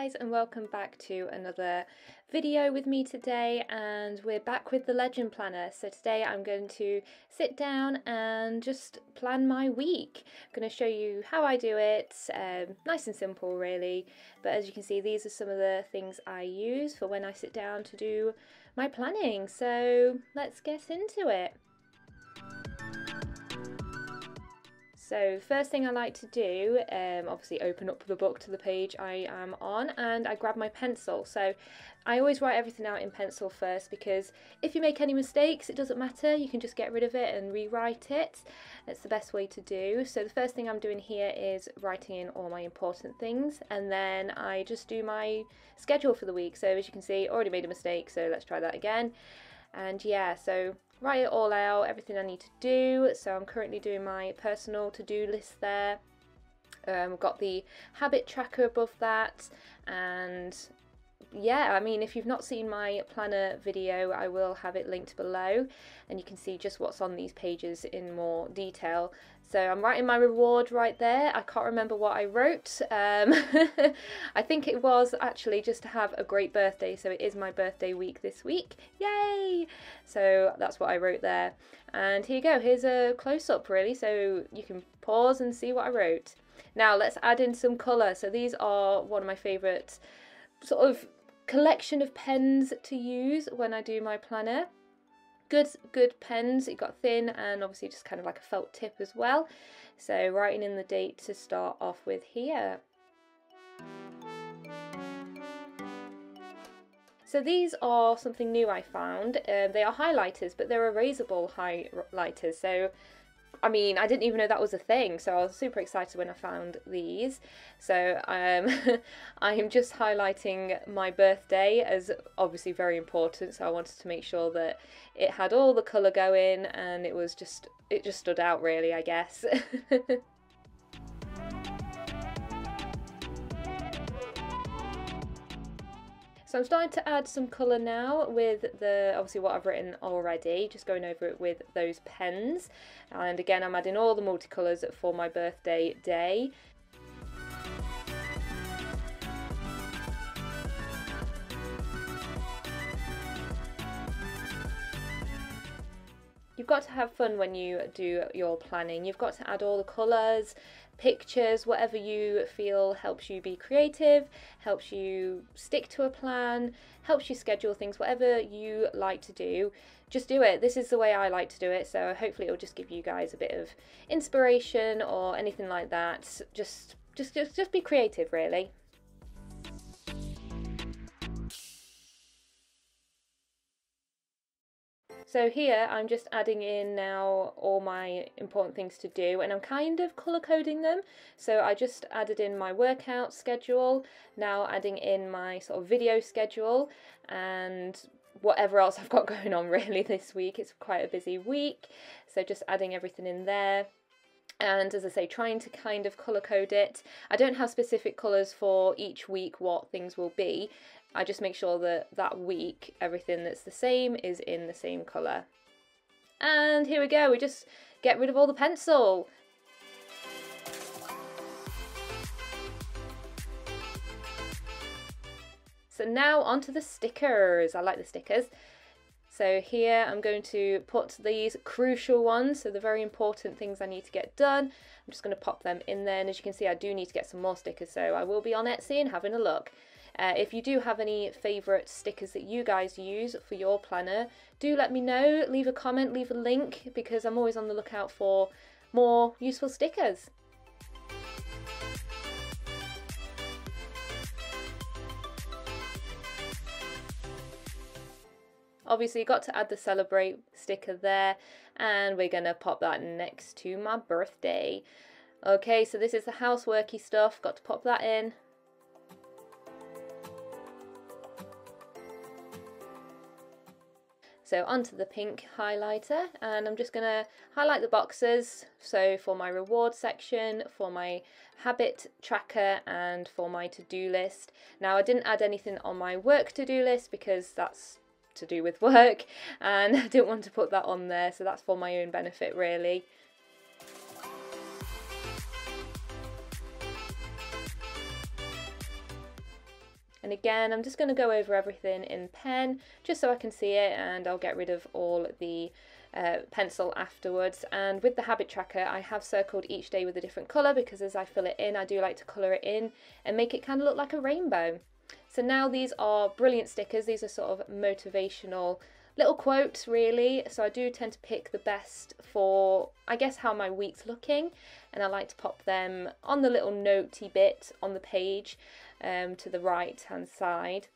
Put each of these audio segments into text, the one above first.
guys and welcome back to another video with me today and we're back with the legend planner. So today I'm going to sit down and just plan my week. I'm going to show you how I do it um, nice and simple really. But as you can see these are some of the things I use for when I sit down to do my planning. So let's get into it So first thing I like to do, um, obviously open up the book to the page I am on and I grab my pencil. So I always write everything out in pencil first because if you make any mistakes it doesn't matter, you can just get rid of it and rewrite it. It's the best way to do. So the first thing I'm doing here is writing in all my important things and then I just do my schedule for the week. So as you can see, already made a mistake, so let's try that again. And yeah, so write it all out, everything I need to do. So I'm currently doing my personal to-do list there. Um, got the habit tracker above that and yeah, I mean, if you've not seen my planner video, I will have it linked below and you can see just what's on these pages in more detail. So I'm writing my reward right there. I can't remember what I wrote. Um, I think it was actually just to have a great birthday. So it is my birthday week this week. Yay! So that's what I wrote there. And here you go. Here's a close-up really. So you can pause and see what I wrote. Now let's add in some colour. So these are one of my favourite sort of collection of pens to use when I do my planner. Good, good pens, it got thin and obviously just kind of like a felt tip as well. So writing in the date to start off with here. So these are something new I found. Um, they are highlighters, but they're erasable highlighters. So I mean, I didn't even know that was a thing, so I was super excited when I found these. So um, I'm just highlighting my birthday as obviously very important, so I wanted to make sure that it had all the colour going and it was just, it just stood out really, I guess. So I'm starting to add some colour now with the obviously what I've written already, just going over it with those pens. And again, I'm adding all the multicolours for my birthday day. You've got to have fun when you do your planning. You've got to add all the colours, pictures, whatever you feel helps you be creative, helps you stick to a plan, helps you schedule things, whatever you like to do, just do it. This is the way I like to do it, so hopefully it'll just give you guys a bit of inspiration or anything like that. Just just just, just be creative really. So here I'm just adding in now all my important things to do and I'm kind of colour coding them. So I just added in my workout schedule, now adding in my sort of video schedule and whatever else I've got going on really this week. It's quite a busy week. So just adding everything in there and as I say, trying to kind of colour code it. I don't have specific colours for each week what things will be, I just make sure that that week everything that's the same is in the same colour. And here we go, we just get rid of all the pencil. So now onto the stickers. I like the stickers. So here I'm going to put these crucial ones, so the very important things I need to get done. I'm just going to pop them in there and as you can see I do need to get some more stickers so I will be on Etsy and having a look. Uh, if you do have any favourite stickers that you guys use for your planner, do let me know. Leave a comment, leave a link, because I'm always on the lookout for more useful stickers. Obviously, got to add the celebrate sticker there, and we're to pop that next to my birthday. Okay, so this is the houseworky stuff, got to pop that in. So onto the pink highlighter and I'm just going to highlight the boxes. So for my reward section, for my habit tracker and for my to-do list. Now I didn't add anything on my work to-do list because that's to do with work and I didn't want to put that on there so that's for my own benefit really. And again, I'm just going to go over everything in pen just so I can see it and I'll get rid of all the uh, pencil afterwards. And with the habit tracker, I have circled each day with a different colour because as I fill it in, I do like to colour it in and make it kind of look like a rainbow. So now these are brilliant stickers. These are sort of motivational little quotes really. So I do tend to pick the best for I guess how my week's looking. And I like to pop them on the little notey bit on the page um, to the right hand side.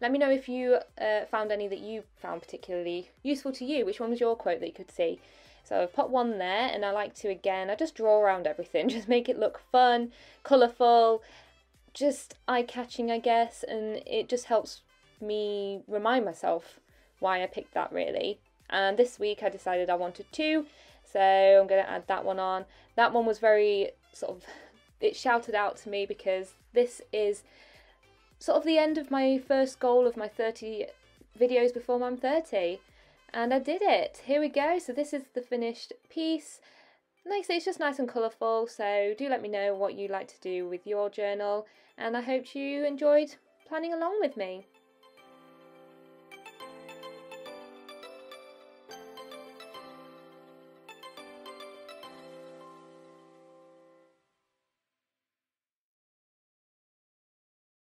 Let me know if you uh, found any that you found particularly useful to you. Which one was your quote that you could see? So I've put one there and I like to again I just draw around everything. Just make it look fun colourful just eye-catching I guess. And it just helps me remind myself why I picked that really. And this week I decided I wanted two, so I'm going to add that one on. That one was very sort of, it shouted out to me because this is sort of the end of my first goal of my 30 videos before I'm 30. And I did it. Here we go. So this is the finished piece. Like I say, it's just nice and colourful. So do let me know what you like to do with your journal. And I hope you enjoyed planning along with me.